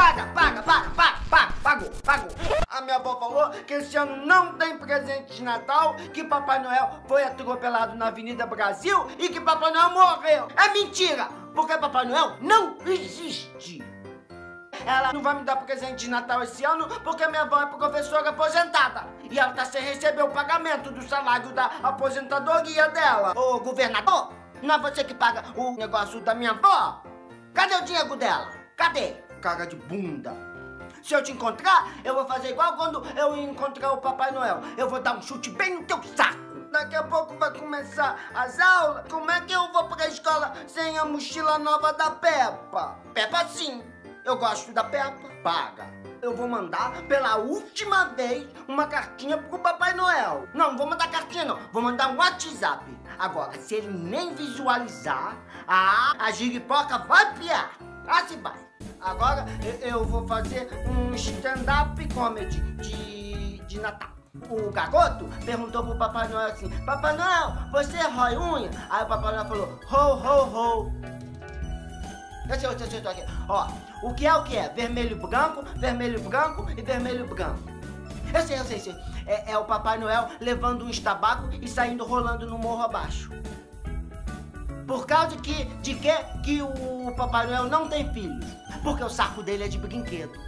Paga, paga, paga, paga, paga, pagou, pagou. A minha avó falou que esse ano não tem presente de Natal, que Papai Noel foi atropelado na Avenida Brasil e que Papai Noel morreu. É mentira, porque Papai Noel não existe. Ela não vai me dar presente de Natal esse ano porque minha avó é professora aposentada. E ela tá sem receber o pagamento do salário da aposentadoria dela. Ô, governador, não é você que paga o negócio da minha avó? Cadê o dinheiro dela? Cadê? Cara de bunda. Se eu te encontrar, eu vou fazer igual quando eu encontrar o Papai Noel. Eu vou dar um chute bem no teu saco. Daqui a pouco vai começar as aulas. Como é que eu vou pra escola sem a mochila nova da Peppa? Peppa sim. Eu gosto da Peppa. Paga. Eu vou mandar pela última vez uma cartinha pro Papai Noel. Não, não vou mandar cartinha não. Vou mandar um WhatsApp. Agora, se ele nem visualizar, ah, a giripoca vai piar. Assim vai. Agora eu vou fazer um stand-up comedy de, de Natal. O garoto perguntou pro Papai Noel assim: Papai Noel, você rói unha? Aí o Papai Noel falou: Ho, ho, ho. Sei, eu sei, eu aqui. Ó, o que é o que é? Vermelho, branco, vermelho, branco e vermelho, branco. Eu sei, eu sei, eu sei. É, é o Papai Noel levando um estabaco e saindo rolando no morro abaixo. Por causa que, de que, que o Papai Noel não tem filhos? Porque o saco dele é de brinquedo.